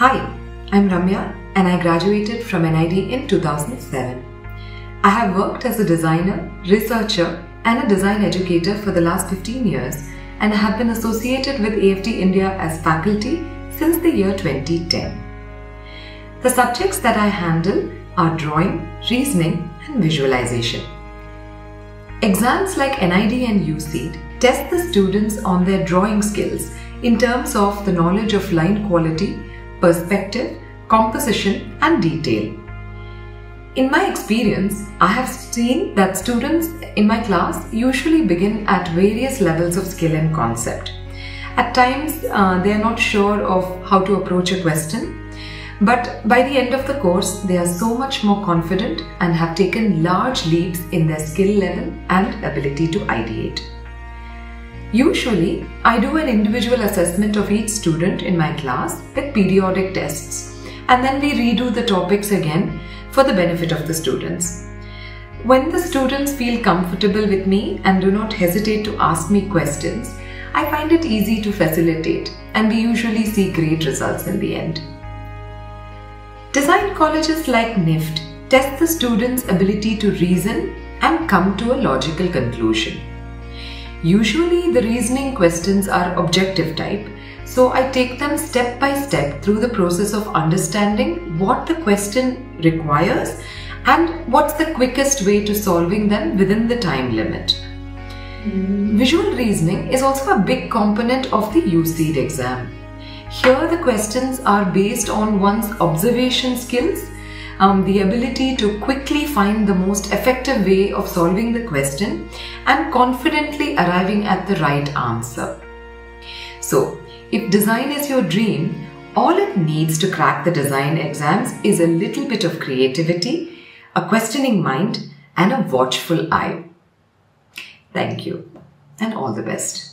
Hi, I'm Ramya and I graduated from NID in 2007. I have worked as a designer, researcher, and a design educator for the last 15 years and have been associated with AFD India as faculty since the year 2010. The subjects that I handle are drawing, reasoning, and visualization. Exams like NID and UCEED test the students on their drawing skills in terms of the knowledge of line quality, perspective, composition, and detail. In my experience, I have seen that students in my class usually begin at various levels of skill and concept. At times, uh, they are not sure of how to approach a question, but by the end of the course, they are so much more confident and have taken large leaps in their skill level and ability to ideate. Usually, I do an individual assessment of each student in my class with periodic tests, and then we redo the topics again for the benefit of the students. When the students feel comfortable with me and do not hesitate to ask me questions, I find it easy to facilitate, and we usually see great results in the end. Design colleges like NIFT test the students' ability to reason and come to a logical conclusion. Usually, the reasoning questions are objective type, so I take them step by step through the process of understanding what the question requires and what's the quickest way to solving them within the time limit. Hmm. Visual reasoning is also a big component of the UCEED exam. Here the questions are based on one's observation skills, um, the ability to quickly find the most effective way of solving the question and confidently arriving at the right answer. So, if design is your dream, all it needs to crack the design exams is a little bit of creativity, a questioning mind, and a watchful eye. Thank you, and all the best.